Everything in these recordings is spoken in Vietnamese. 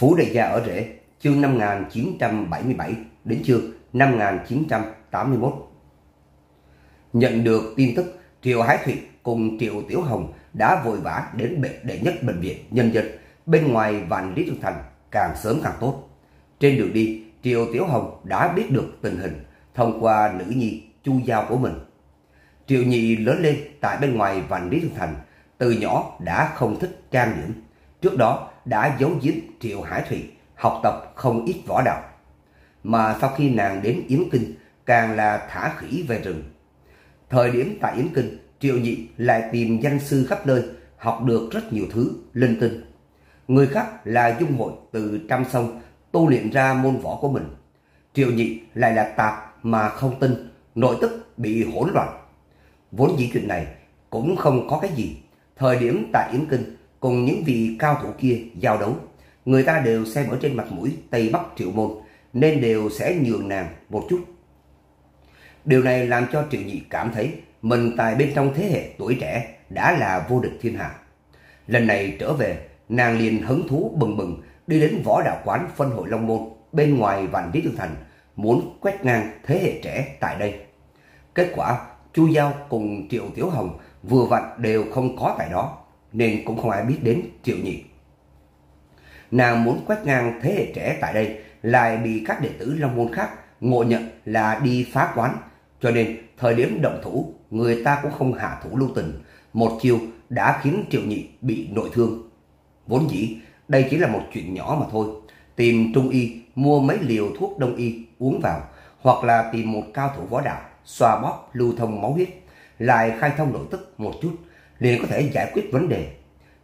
Phủ Đề Gia ở Rễ, chương 5977 đến chương 5981. Nhận được tin tức, Triệu Hải Thụy cùng Triệu Tiểu Hồng đã vội vã đến bệnh đệ nhất bệnh viện nhân dân bên ngoài Vạn Lý Trường Thành càng sớm càng tốt. Trên đường đi, Triệu Tiểu Hồng đã biết được tình hình thông qua nữ nhi Chu Giao của mình. Triệu Nhị lớn lên tại bên ngoài Vạn Lý Trường Thành, từ nhỏ đã không thích trang điểm. Trước đó đã giấu giếm Triệu Hải thủy học tập không ít võ đạo. Mà sau khi nàng đến Yến Kinh, càng là thả khỉ về rừng. Thời điểm tại Yến Kinh, Triệu Nhị lại tìm danh sư khắp nơi, học được rất nhiều thứ linh tinh. Người khác là dung hội từ trăm sông tu luyện ra môn võ của mình. Triệu Nhị lại là tạp mà không tin, nội tức bị hỗn loạn. Vốn dĩ chuyện này cũng không có cái gì. Thời điểm tại Yến Kinh cùng những vị cao thủ kia giao đấu, người ta đều xem ở trên mặt mũi Tây Bắc Triệu Môn nên đều sẽ nhường nàng một chút. Điều này làm cho Triệu Nhị cảm thấy mình tại bên trong thế hệ tuổi trẻ đã là vô địch thiên hạ. Lần này trở về, nàng liền hứng thú bừng bừng đi đến võ đạo quán phân hội Long Môn bên ngoài Vạn Lý Trường Thành, muốn quét ngang thế hệ trẻ tại đây. Kết quả, Chu Giao cùng Triệu Tiểu Hồng vừa vặn đều không có tại đó, nên cũng không ai biết đến Triệu Nhị. Nàng muốn quét ngang thế hệ trẻ tại đây, lại bị các đệ tử Long Môn khác ngộ nhận là đi phá quán, cho nên thời điểm động thủ, người ta cũng không hạ thủ lưu tình, một chiêu đã khiến Triệu Nhị bị nội thương. Vốn dĩ, đây chỉ là một chuyện nhỏ mà thôi. Tìm trung y, mua mấy liều thuốc đông y uống vào, hoặc là tìm một cao thủ võ đạo, xoa bóp lưu thông máu huyết, lại khai thông nội tức một chút, liền có thể giải quyết vấn đề.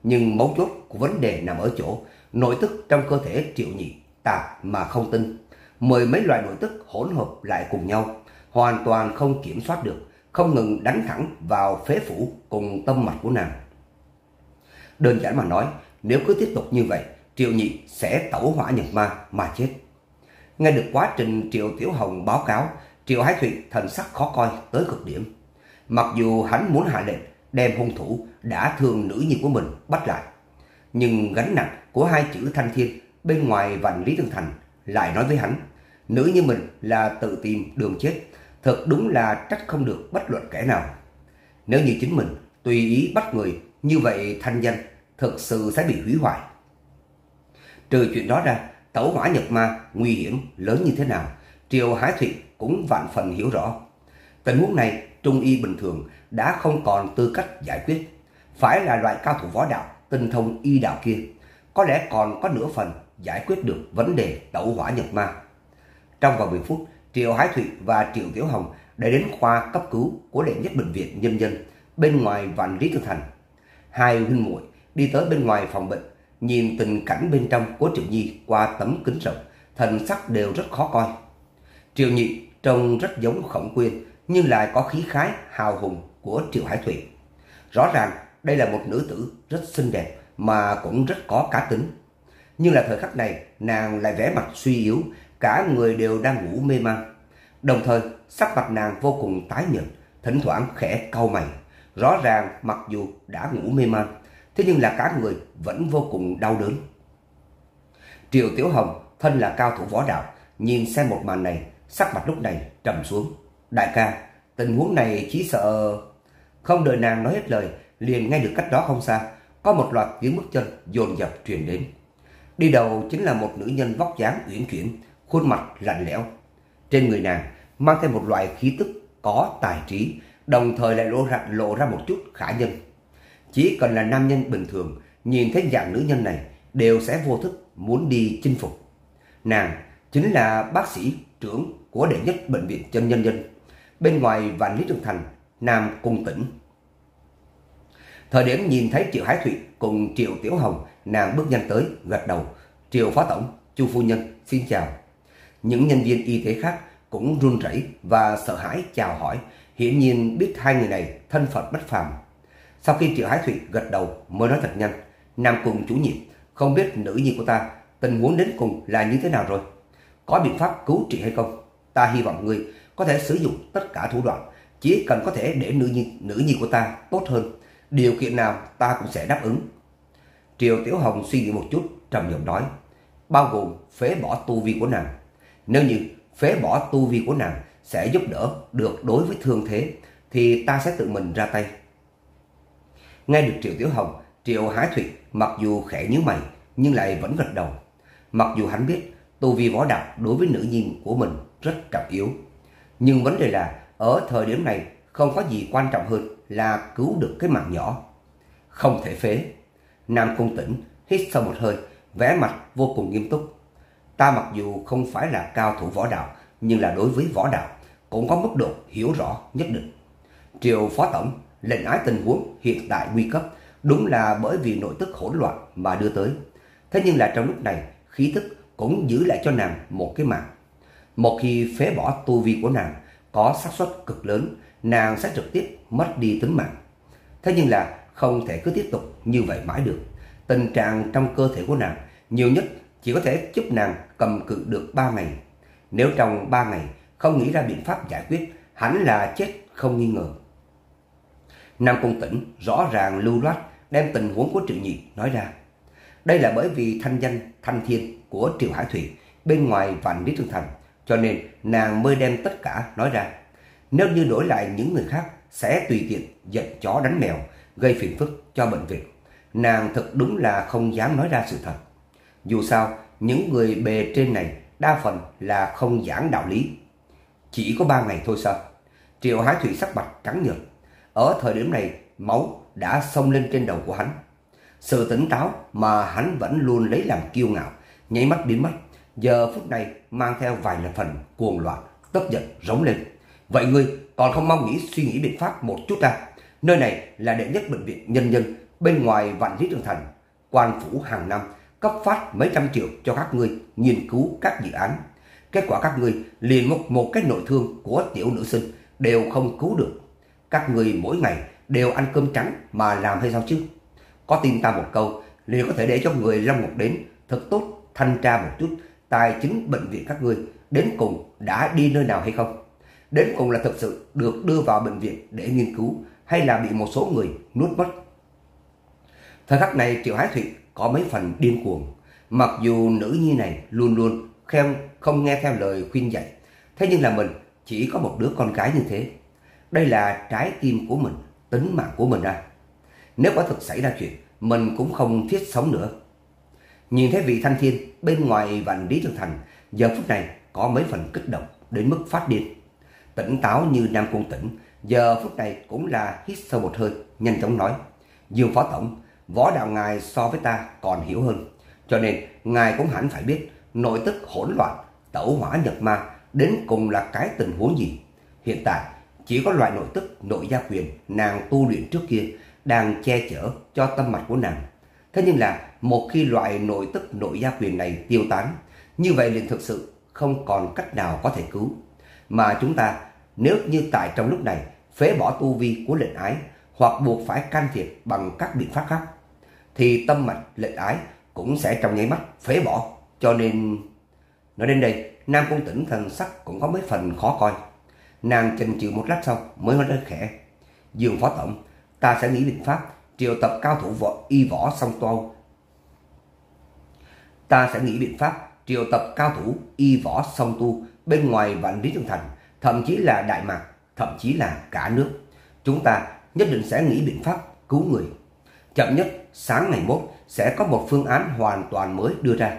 Nhưng mấu chốt của vấn đề nằm ở chỗ, nội tức trong cơ thể triệu nhị, tạp mà không tinh. Mười mấy loại nội tức hỗn hợp lại cùng nhau, hoàn toàn không kiểm soát được, không ngừng đánh thẳng vào phế phủ cùng tâm mạch của nàng. Đơn giản mà nói, nếu cứ tiếp tục như vậy, Triệu Nhị sẽ tẩu hỏa nhập ma mà chết. Nghe được quá trình Triệu Tiểu Hồng báo cáo, Triệu Hải Thụy thần sắc khó coi tới cực điểm. Mặc dù hắn muốn hạ lệnh đem hung thủ đã thương nữ nhi của mình bắt lại, nhưng gánh nặng của hai chữ thanh thiên bên ngoài vành Lý Tương Thành lại nói với hắn, nữ như mình là tự tìm đường chết, thật đúng là trách không được bất luận kẻ nào. Nếu như chính mình tùy ý bắt người, như vậy thanh danh thực sự sẽ bị hủy hoại. Trừ chuyện đó ra, tẩu hỏa nhập ma nguy hiểm lớn như thế nào, Triều Hải Thụy cũng vạn phần hiểu rõ. Tình huống này, Trung Y bình thường đã không còn tư cách giải quyết. Phải là loại cao thủ võ đạo, tinh thông y đạo kia, có lẽ còn có nửa phần giải quyết được vấn đề tẩu hỏa nhập ma. Trong vòng 10 phút, triệu Hải Thụy và Triệu Tiểu Hồng đã đến khoa cấp cứu của đệ nhất bệnh viện nhân dân bên ngoài Vạn Lý Tư Thành. Hai huynh muội đi tới bên ngoài phòng bệnh, nhìn tình cảnh bên trong của Triệu Nhi qua tấm kính rộng, thần sắc đều rất khó coi. Triệu Nhị trông rất giống Khổng Quyên, nhưng lại có khí khái hào hùng của Triệu Hải Thụy. Rõ ràng đây là một nữ tử rất xinh đẹp mà cũng rất có cá tính. Nhưng là thời khắc này, nàng lại vẻ mặt suy yếu, cả người đều đang ngủ mê man. Đồng thời, sắc mặt nàng vô cùng tái nhợt, thỉnh thoảng khẽ cau mày. Rõ ràng mặc dù đã ngủ mê man, thế nhưng là cả người vẫn vô cùng đau đớn. Triệu Tiểu Hồng, thân là cao thủ võ đạo, nhìn xem một màn này, sắc mặt lúc này trầm xuống. Đại ca, tình huống này chỉ sợ... Không đợi nàng nói hết lời, liền nghe được cách đó không xa, có một loạt tiếng bước chân dồn dập truyền đến. Đi đầu chính là một nữ nhân vóc dáng uyển chuyển, khuôn mặt lạnh lẽo. Trên người nàng mang theo một loại khí tức có tài trí, đồng thời lại lộ ra, lộ ra một chút khả nhân. Chỉ cần là nam nhân bình thường, nhìn thấy dạng nữ nhân này đều sẽ vô thức muốn đi chinh phục. Nàng chính là bác sĩ trưởng của đệ nhất bệnh viện chân nhân dân. Bên ngoài Vạn Lý Trường Thành, Nam Cung Tỉnh. Thời điểm nhìn thấy Triệu Hải Thụy cùng Triệu Tiểu Hồng, nàng bước nhanh tới, gật đầu. Triệu Phó Tổng, Chu Phu Nhân, xin chào. Những nhân viên y tế khác cũng run rẩy và sợ hãi chào hỏi, hiển nhiên biết hai người này thân phận bất phàm. Sau khi Triệu Hải Thụy gật đầu mới nói thật nhanh, Nam Cung chủ nhiệm, không biết nữ nhi của ta tình huống đến cùng là như thế nào rồi? Có biện pháp cứu trị hay không? Ta hy vọng ngươi có thể sử dụng tất cả thủ đoạn, chỉ cần có thể để nữ nhi, nữ nhi của ta tốt hơn. Điều kiện nào ta cũng sẽ đáp ứng. Triều Tiểu Hồng suy nghĩ một chút, trầm giọng nói, bao gồm phế bỏ tu vi của nàng. Nếu như phế bỏ tu vi của nàng sẽ giúp đỡ được đối với thương thế, thì ta sẽ tự mình ra tay. Nghe được Triệu Tiểu Hồng, Triệu Hái Thụy mặc dù khẽ nhíu mày, nhưng lại vẫn gật đầu. Mặc dù hắn biết tu vi võ đạo đối với nữ nhi của mình rất trọng yếu. Nhưng vấn đề là ở thời điểm này không có gì quan trọng hơn là cứu được cái mạng nhỏ. Không thể phế. Nam Cung Tĩnh hít sâu một hơi, vẻ mặt vô cùng nghiêm túc. Ta mặc dù không phải là cao thủ võ đạo, nhưng là đối với võ đạo cũng có mức độ hiểu rõ nhất định. Triều Phó Tổng, lệnh ái tình huống hiện tại nguy cấp, đúng là bởi vì nội tức hỗn loạn mà đưa tới. Thế nhưng là trong lúc này, khí tức cũng giữ lại cho nàng một cái mạng. Một khi phế bỏ tu vi của nàng, có xác suất cực lớn, nàng sẽ trực tiếp mất đi tính mạng. Thế nhưng là không thể cứ tiếp tục như vậy mãi được. Tình trạng trong cơ thể của nàng nhiều nhất chỉ có thể giúp nàng cầm cự được 3 ngày. Nếu trong 3 ngày không nghĩ ra biện pháp giải quyết, hẳn là chết không nghi ngờ. Nam Cung Tĩnh rõ ràng lưu loát đem tình huống của Triệu Nhị nói ra. Đây là bởi vì thanh danh thanh thiên của Triệu Hải Thủy bên ngoài vạn lý trường thành, cho nên nàng mới đem tất cả nói ra. Nếu như đổi lại những người khác sẽ tùy tiện giận chó đánh mèo, gây phiền phức cho bệnh viện. Nàng thật đúng là không dám nói ra sự thật. Dù sao, những người bề trên này đa phần là không giảng đạo lý. Chỉ có ba ngày thôi sao? Triệu Hải Thủy sắc mặt trắng nhợt. Ở thời điểm này, máu đã xông lên trên đầu của hắn. Sự tỉnh táo mà hắn vẫn luôn lấy làm kiêu ngạo, nháy mắt biến mất. Giờ phút này mang theo vài là phần cuồng loạn, tức giận rống lên. Vậy ngươi còn không mong nghĩ suy nghĩ biện pháp một chút ta? Nơi này là đệ nhất bệnh viện nhân dân bên ngoài vạn lý trường thành. Quan phủ hàng năm cấp phát mấy trăm triệu cho các ngươi nghiên cứu các dự án. Kết quả các ngươi liền một, một cái nội thương của tiểu nữ sinh đều không cứu được. Các ngươi mỗi ngày đều ăn cơm trắng mà làm hay sao chứ? Có tin ta một câu, liền có thể để cho người Long Ngọc đến thật tốt thanh tra một chút tài chính bệnh viện các ngươi đến cùng đã đi nơi nào hay không? Đến cùng là thực sự được đưa vào bệnh viện để nghiên cứu hay là bị một số người nuốt mất? Thời khắc này Triệu Hải Thụy có mấy phần điên cuồng. Mặc dù nữ nhi này luôn luôn khen không nghe theo lời khuyên dạy, thế nhưng là mình chỉ có một đứa con gái như thế. Đây là trái tim của mình, tính mạng của mình à. Nếu quả thực xảy ra chuyện, mình cũng không thiết sống nữa. Nhìn thấy vị thanh thiên bên ngoài vành lý trường thành, giờ phút này có mấy phần kích động đến mức phát điên. Tỉnh táo như Nam Cung Tỉnh, giờ phút này cũng là hít sâu một hơi, nhanh chóng nói. Dương Phó Tổng, võ đạo ngài so với ta còn hiểu hơn. Cho nên, ngài cũng hẳn phải biết nội tức hỗn loạn, tẩu hỏa nhập ma đến cùng là cái tình huống gì. Hiện tại, chỉ có loại nội tức nội gia quyền nàng tu luyện trước kia đang che chở cho tâm mạch của nàng. Thế nhưng là một khi loại nội tức nội gia quyền này tiêu tán, như vậy liền thực sự không còn cách nào có thể cứu. Mà chúng ta nếu như tại trong lúc này phế bỏ tu vi của lệnh ái hoặc buộc phải can thiệp bằng các biện pháp khác, thì tâm mạch lệnh ái cũng sẽ trong nháy mắt phế bỏ. Cho nên... Nói đến đây, Nam Cung Tỉnh thần sắc cũng có mấy phần khó coi. Nàng chần chừ một lát sau mới nói khẽ. Dương Phó Tổng, ta sẽ nghĩ biện pháp triệu tập cao thủ võ, y võ song tu. Ta sẽ nghĩ biện pháp triệu tập cao thủ y võ song tu bên ngoài vạn lý trường thành, thậm chí là Đại Mạc, thậm chí là cả nước. Chúng ta nhất định sẽ nghĩ biện pháp cứu người. Chậm nhất sáng ngày mốt sẽ có một phương án hoàn toàn mới đưa ra.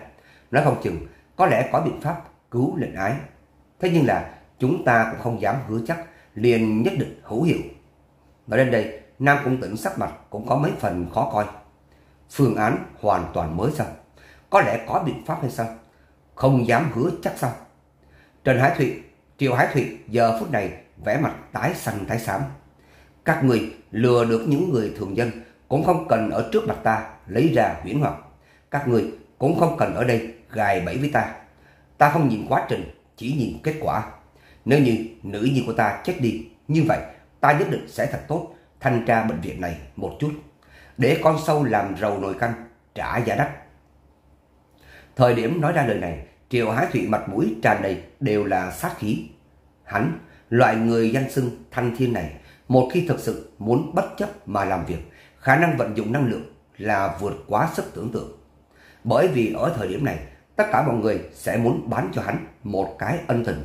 Nói không chừng có lẽ có biện pháp cứu lệnh ái. Thế nhưng là chúng ta cũng không dám hứa chắc liền nhất định hữu hiệu. Và đến đây, Nam Cung Tĩnh sắc mặt cũng có mấy phần khó coi. Phương án hoàn toàn mới sao? Có lẽ có biện pháp hay sao? Không dám hứa chắc sao? Trần Hải Thụy, Triệu Hải Thụy giờ phút này vẽ mặt tái xanh tái xám. Các người lừa được những người thường dân cũng không cần ở trước mặt ta lấy ra huyễn hoặc. Các người cũng không cần ở đây gài bẫy với ta. Ta không nhìn quá trình, chỉ nhìn kết quả. Nếu như nữ nhi của ta chết đi, như vậy ta nhất định sẽ thật tốt thanh tra bệnh viện này một chút. Để con sâu làm rầu nồi canh, trả giá đắt. Thời điểm nói ra lời này, Triều Hái Thụy mặt mũi tràn đầy đều là sát khí. Hắn, loại người danh xưng thanh thiên này, một khi thực sự muốn bất chấp mà làm việc, khả năng vận dụng năng lượng là vượt quá sức tưởng tượng. Bởi vì ở thời điểm này, tất cả mọi người sẽ muốn bán cho hắn một cái ân tình.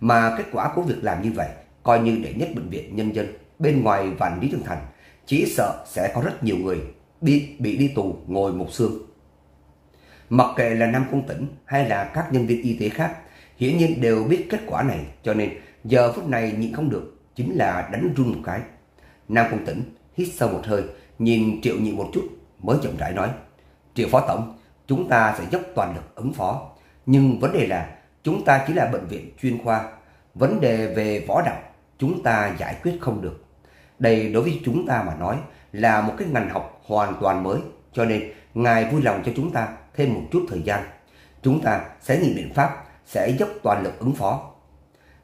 Mà kết quả của việc làm như vậy coi như để nhất bệnh viện nhân dân bên ngoài vạn Lý Trường Thành chỉ sợ sẽ có rất nhiều người bị, bị đi tù ngồi một xương. Mặc kệ là Nam Cung Tỉnh hay là các nhân viên y tế khác, hiển nhiên đều biết kết quả này cho nên giờ phút này nhịn không được, chính là đánh run một cái. Nam Cung Tỉnh hít sâu một hơi, nhìn Triệu Nhị một chút mới chậm rãi nói. Triệu Phó Tổng, chúng ta sẽ dốc toàn lực ứng phó. Nhưng vấn đề là chúng ta chỉ là bệnh viện chuyên khoa. Vấn đề về võ đạo chúng ta giải quyết không được. Đây đối với chúng ta mà nói là một cái ngành học hoàn toàn mới. Cho nên Ngài vui lòng cho chúng ta thêm một chút thời gian. Chúng ta sẽ nghĩ biện pháp, sẽ dốc toàn lực ứng phó.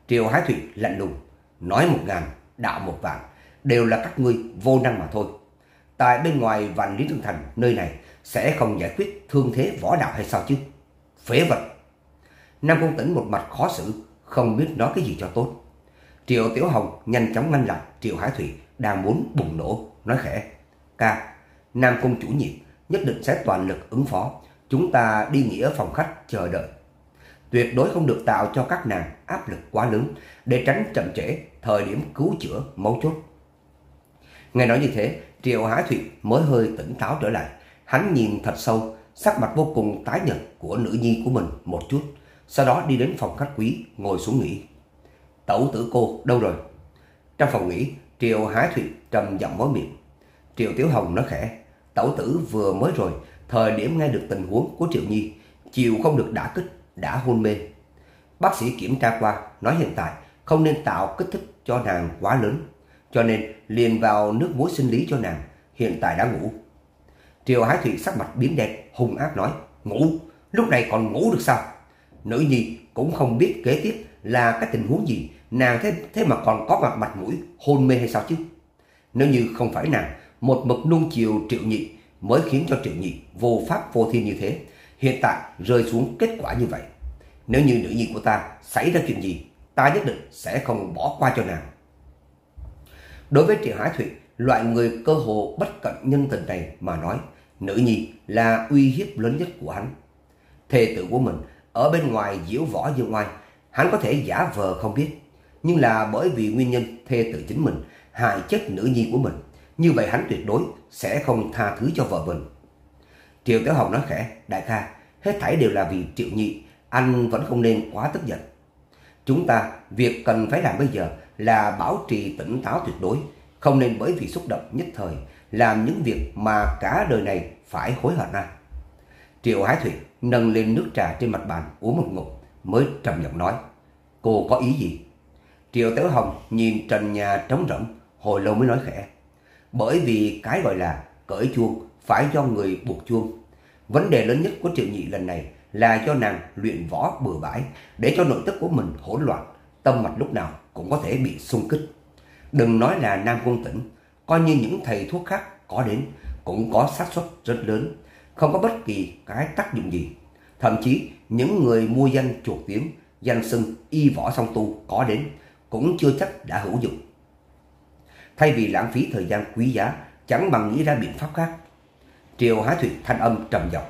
Triều Hái Thủy lạnh lùng, nói một ngàn, đạo một vạn, đều là các ngươi vô năng mà thôi. Tại bên ngoài vạn Lý Thương Thành nơi này sẽ không giải quyết thương thế võ đạo hay sao chứ? Phế vật! Nam Công Tĩnh một mặt khó xử, không biết nói cái gì cho tốt. Triệu Tiểu Hồng nhanh chóng ngăn lại Triệu Hải Thủy đang muốn bùng nổ, nói khẽ. Ca, Nam Cung chủ nhiệm nhất định sẽ toàn lực ứng phó. Chúng ta đi nghỉ ở phòng khách chờ đợi. Tuyệt đối không được tạo cho các nàng áp lực quá lớn để tránh chậm trễ thời điểm cứu chữa mấu chốt. Nghe nói như thế, Triệu Hải Thủy mới hơi tỉnh táo trở lại. Hắn nhìn thật sâu, sắc mặt vô cùng tái nhợt của nữ nhi của mình một chút. Sau đó đi đến phòng khách quý, ngồi xuống nghỉ. Tẩu tử cô đâu rồi? Trong phòng nghỉ, Triệu Hải Thủy trầm giọng mối miệng. Triệu Tiểu Hồng nói khẽ, tẩu tử vừa mới rồi, thời điểm nghe được tình huống của Triệu Nhi, chiều không được đả kích, đã hôn mê. Bác sĩ kiểm tra qua, nói hiện tại không nên tạo kích thích cho nàng quá lớn, cho nên liền vào nước muối sinh lý cho nàng, hiện tại đã ngủ. Triều Hải Thụy sắc mặt biến đen, hung ác nói, ngủ, lúc này còn ngủ được sao? Nữ nhi cũng không biết kế tiếp là cái tình huống gì, nàng thế, thế mà còn có mặt mặt mũi hôn mê hay sao chứ? Nếu như không phải nàng, một mực nuông chiều triệu nhị mới khiến cho triệu nhị vô pháp vô thiên như thế, hiện tại rơi xuống kết quả như vậy. Nếu như nữ nhi của ta xảy ra chuyện gì, ta nhất định sẽ không bỏ qua cho nàng. Đối với Triệu Hải Thụy, loại người cơ hồ bất cận nhân tình này mà nói, nữ nhi là uy hiếp lớn nhất của hắn. Thề tử của mình ở bên ngoài diễu võ dương ngoài hắn có thể giả vờ không biết, nhưng là bởi vì nguyên nhân thê tử chính mình hại chết nữ nhi của mình, như vậy hắn tuyệt đối sẽ không tha thứ cho vợ mình. Triệu Tiểu Hồng nói khẽ, đại ca, hết thảy đều là vì Triệu Nhị, anh vẫn không nên quá tức giận. Chúng ta, việc cần phải làm bây giờ là bảo trì tỉnh táo tuyệt đối, không nên bởi vì xúc động nhất thời làm những việc mà cả đời này phải hối hận à. Triệu Hải Thủy nâng lên nước trà trên mặt bàn uống một ngụm mới trầm giọng nói, cô có ý gì? Triệu Tiểu Hồng nhìn trần nhà trống rỗng, hồi lâu mới nói khẽ. Bởi vì cái gọi là cởi chuông phải do người buộc chuông. Vấn đề lớn nhất của Triệu Nhị lần này là cho nàng luyện võ bừa bãi để cho nội tức của mình hỗn loạn, tâm mạch lúc nào cũng có thể bị xung kích. Đừng nói là Nam Quân Tỉnh, coi như những thầy thuốc khác có đến cũng có xác suất rất lớn, không có bất kỳ cái tác dụng gì. Thậm chí những người mua danh chuột tiếng, danh xưng y võ song tu có đến cũng chưa chắc đã hữu dụng. Thay vì lãng phí thời gian quý giá, chẳng bằng nghĩ ra biện pháp khác. Triều Hái Thủy thanh âm trầm giọng.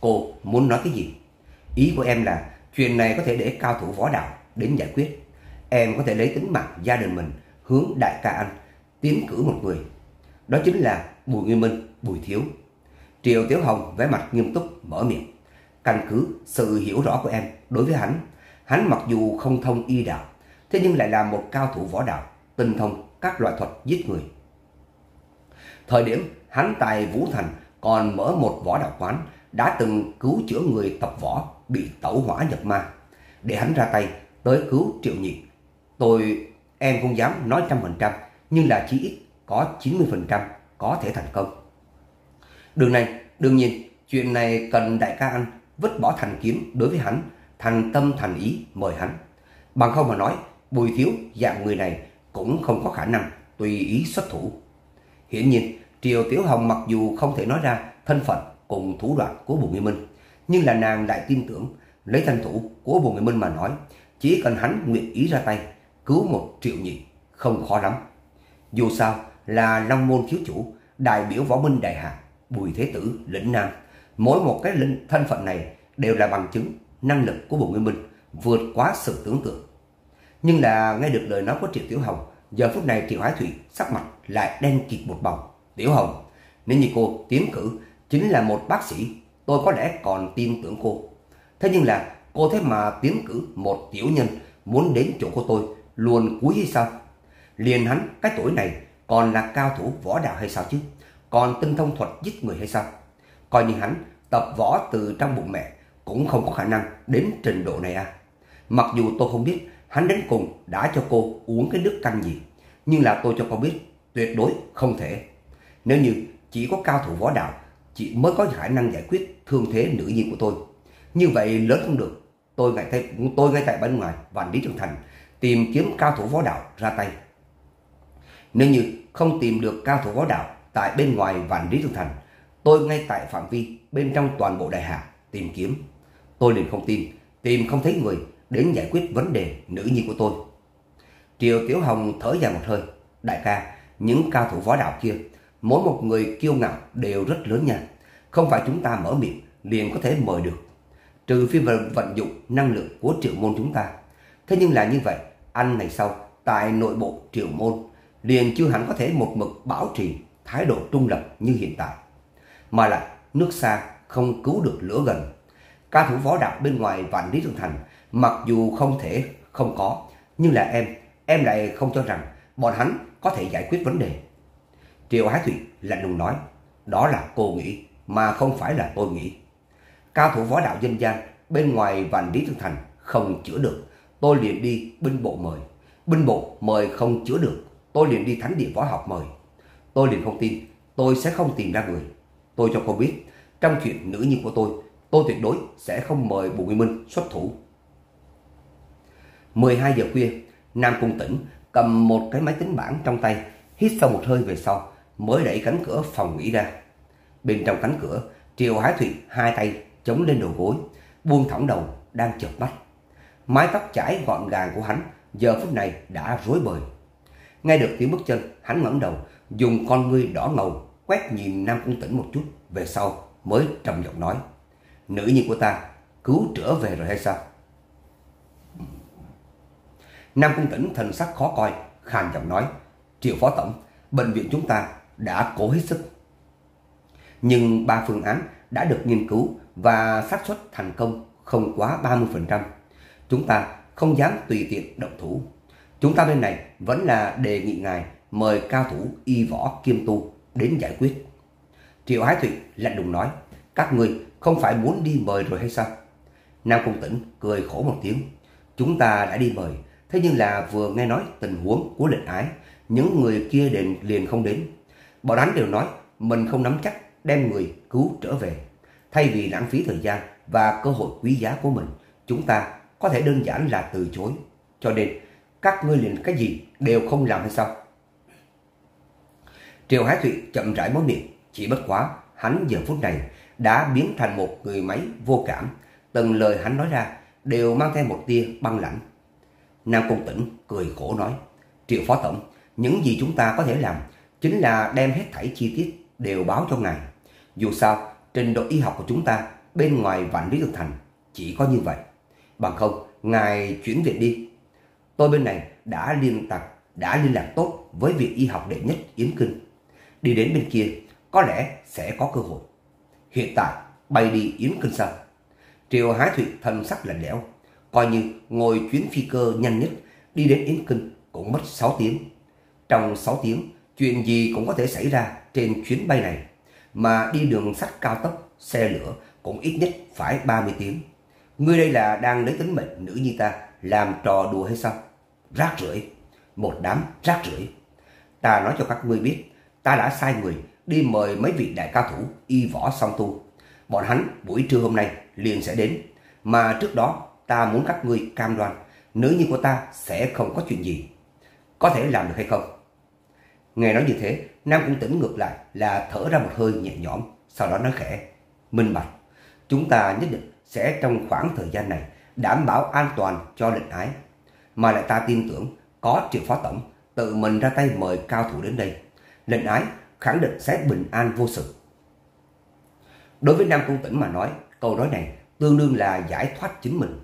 Cô muốn nói cái gì? Ý của em là chuyện này có thể để cao thủ võ đạo đến giải quyết. Em có thể lấy tính mạng gia đình mình hướng đại ca anh tiến cử một người. Đó chính là Bùi Nguyên Minh, Bùi Thiếu. Triệu Tiểu Hồng vẻ mặt nghiêm túc mở miệng. Căn cứ sự hiểu rõ của em đối với hắn, hắn mặc dù không thông y đạo, thế nhưng lại là một cao thủ võ đạo, tinh thông các loại thuật giết người. Thời điểm hắn tại Vũ Thành còn mở một võ đạo quán đã từng cứu chữa người tập võ bị tẩu hỏa nhập ma. Để hắn ra tay tới cứu triệu nhị. Tôi, em không dám nói trăm phần trăm, nhưng là chỉ ít có 90% có thể thành công. Đường này, đương nhiên, chuyện này cần đại ca anh vứt bỏ thành kiếm đối với hắn, thành tâm thành ý mời hắn. Bằng không mà nói, bùi thiếu dạng người này cũng không có khả năng tùy ý xuất thủ. Hiển nhiên, Triều Tiểu Hồng mặc dù không thể nói ra thân phận cùng thủ đoạn của Bùi nguyên Minh, nhưng là nàng lại tin tưởng lấy thanh thủ của Bùi nguyên Minh mà nói, chỉ cần hắn nguyện ý ra tay cứu một triệu nhị không khó lắm. Dù sao là Long Môn thiếu chủ, đại biểu võ minh đại hạ, Bùi Thế Tử, lĩnh Nam, mỗi một cái linh thân phận này đều là bằng chứng năng lực của Bùi Nguyên Minh vượt quá sự tưởng tượng. Nhưng là nghe được lời nói của Triệu Tiểu Hồng, giờ phút này Triệu Hải Thủy sắc mặt lại đen kịt một bầu. Tiểu Hồng, nếu như cô tiến cử chính là một bác sĩ, tôi có lẽ còn tin tưởng cô. Thế nhưng là cô thế mà tiến cử một tiểu nhân muốn đến chỗ của tôi luôn cúi hay sao? Liền hắn cái tuổi này còn là cao thủ võ đạo hay sao chứ? Còn tinh thông thuật giết người hay sao? Coi như hắn tập võ từ trong bụng mẹ cũng không có khả năng đến trình độ này à. Mặc dù tôi không biết hắn đến cùng đã cho cô uống cái nước canh gì, nhưng là tôi cho cô biết tuyệt đối không thể. Nếu như chỉ có cao thủ võ đạo, chị mới có khả năng giải quyết thương thế nữ nhi của tôi. Như vậy lớn không được. Tôi ngay tại, tôi ngay tại bên ngoài Vạn Lý Trường Thành tìm kiếm cao thủ võ đạo ra tay. Nếu như không tìm được cao thủ võ đạo tại bên ngoài Vạn Lý Trường Thành, tôi ngay tại phạm vi bên trong toàn bộ đại hạ tìm kiếm. Tôi liền không tin, tìm không thấy người đến giải quyết vấn đề nữ nhi của tôi. Triều Tiểu Hồng thở dài một hơi. Đại ca, những cao thủ võ đạo kia, mỗi một người kiêu ngạo đều rất lớn nha. Không phải chúng ta mở miệng liền có thể mời được. Trừ phi vận, vận dụng năng lượng của triệu môn chúng ta. Thế nhưng là như vậy, anh ngày sau, tại nội bộ triệu môn, liền chưa hẳn có thể một mực bảo trì thái độ trung lập như hiện tại. Mà lại, nước xa không cứu được lửa gần. Ca thủ võ đạp bên ngoài vạn lý trường thành, mặc dù không thể không có, nhưng là em, em lại không cho rằng bọn hắn có thể giải quyết vấn đề. Triệu Hải Thụy lạnh lùng nói, đó là cô nghĩ, mà không phải là tôi nghĩ. Cao thủ võ đạo dân gian bên ngoài vạn lý trường thành không chữa được, tôi liền đi binh bộ mời. Binh bộ mời không chữa được, tôi liền đi thánh địa võ học mời. Tôi liền không tin, tôi sẽ không tìm ra người. Tôi cho cô biết, trong chuyện nữ nhi của tôi, tôi tuyệt đối sẽ không mời Bùi Nguyên Minh xuất thủ. 12 giờ khuya, Nam Cung Tĩnh cầm một cái máy tính bảng trong tay, hít sâu một hơi về sau, mới đẩy cánh cửa phòng nghỉ ra. Bên trong cánh cửa, Triều Hải Thụy hai tay chống lên đầu gối, buông thõng đầu, đang chợp mắt. Mái tóc chải gọn gàng của hắn giờ phút này đã rối bời. Nghe được tiếng bước chân, hắn ngẩng đầu, dùng con ngươi đỏ ngầu quét nhìn Nam Cung Tĩnh một chút, về sau mới trầm giọng nói. Nữ nhi của ta cứu trở về rồi hay sao? Nam Cung Tĩnh thần sắc khó coi, khàn giọng nói. Triệu Phó Tổng, bệnh viện chúng ta đã cố hết sức. Nhưng ba phương án đã được nghiên cứu và xác suất thành công không quá 30%. Chúng ta không dám tùy tiện động thủ. Chúng ta bên này vẫn là đề nghị ngài mời cao thủ y võ kiêm tu đến giải quyết. Triệu Hải Thụy lạnh lùng nói, các người không phải muốn đi mời rồi hay sao? Nam Công Tĩnh cười khổ một tiếng, chúng ta đã đi mời, thế nhưng là vừa nghe nói tình huống của lệnh ái, những người kia liền, liền không đến. Bọn hắn đều nói mình không nắm chắc đem người cứu trở về. Thay vì lãng phí thời gian và cơ hội quý giá của mình, chúng ta có thể đơn giản là từ chối. Cho nên, các ngươi liền cái gì đều không làm hay sao? Triều Hải Thụy chậm rãi mối miệng, chỉ bất quá, hắn giờ phút này đã biến thành một người máy vô cảm. Từng lời hắn nói ra đều mang theo một tia băng lãnh. Nam Công Tĩnh cười khổ nói, Triệu Phó Tổng, những gì chúng ta có thể làm chính là đem hết thảy chi tiết đều báo cho ngài. Dù sao, trình độ y học của chúng ta bên ngoài vạn lý thực thành chỉ có như vậy. Bằng không, ngài chuyển viện đi. Tôi bên này đã liên tạc, đã liên lạc tốt với viện y học đệ nhất Yến Kinh. Đi đến bên kia, có lẽ sẽ có cơ hội. Hiện tại, bay đi Yến Kinh Sơn, Triều Hái Thụy thân sắc lạnh lẽo, coi như ngồi chuyến phi cơ nhanh nhất đi đến Yến Kinh cũng mất 6 tiếng. Trong 6 tiếng, chuyện gì cũng có thể xảy ra trên chuyến bay này, mà đi đường sắt cao tốc, xe lửa cũng ít nhất phải 30 tiếng. Ngươi đây là đang lấy tính mệnh nữ nhi ta làm trò đùa hay sao? Rác rưởi, một đám rác rưởi. Ta nói cho các ngươi biết, ta đã sai người đi mời mấy vị đại cao thủ y võ song tu. Bọn hắn buổi trưa hôm nay liền sẽ đến, mà trước đó ta muốn các ngươi cam đoan nữ nhi của ta sẽ không có chuyện gì. Có thể làm được hay không? Nghe nói như thế, Nam cũng tỉnh ngược lại là thở ra một hơi nhẹ nhõm, sau đó nói khẽ, minh bạch. Chúng ta nhất định sẽ trong khoảng thời gian này đảm bảo an toàn cho lệnh ái. Mà lại ta tin tưởng có triệu phó tổng tự mình ra tay mời cao thủ đến đây. Lệnh ái khẳng định sẽ bình an vô sự. Đối với Nam Cung Tĩnh mà nói, câu nói này tương đương là giải thoát chính mình.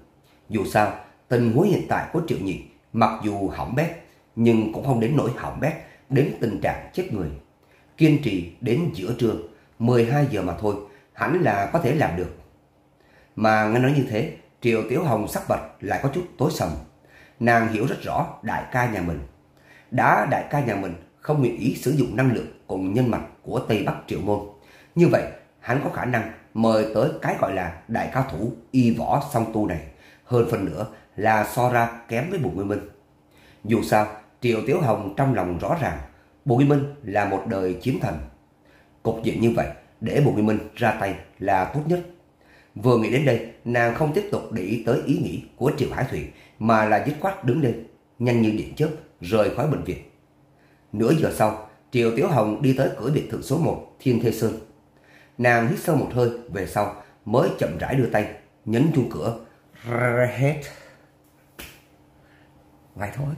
Dù sao, tình huống hiện tại của Triệu Nhị mặc dù hỏng bét, nhưng cũng không đến nỗi hỏng bét đến tình trạng chết người. Kiên trì đến giữa trưa, 12 giờ mà thôi, hẳn là có thể làm được. Mà nghe nói như thế, Triệu Tiểu Hồng sắc bạch lại có chút tối sầm. Nàng hiểu rất rõ đại ca nhà mình. Đã đại ca nhà mình không nguyện ý sử dụng năng lượng cùng nhân mạch của Tây Bắc Triệu Môn. Như vậy, hắn có khả năng mời tới cái gọi là đại cao thủ y võ song tu này. Hơn phần nữa là so ra kém với Bùi Nguyên Minh. Dù sao, Triệu Tiểu Hồng trong lòng rõ ràng, Bùi Nguyên Minh là một đời chiến thần. Cục diện như vậy, để Bùi Nguyên Minh ra tay là tốt nhất. Vừa nghĩ đến đây, nàng không tiếp tục để ý tới ý nghĩ của Triệu Hải Thủy, mà là dứt khoát đứng lên, nhanh như điện chớp, rời khỏi bệnh viện. Nửa giờ sau, Triệu Tiểu Hồng đi tới cửa biệt thự số 1 Thiên Thê Sơn. Nàng hít sâu một hơi về sau mới chậm rãi đưa tay, nhấn chuông cửa. Hết. Vậy thôi.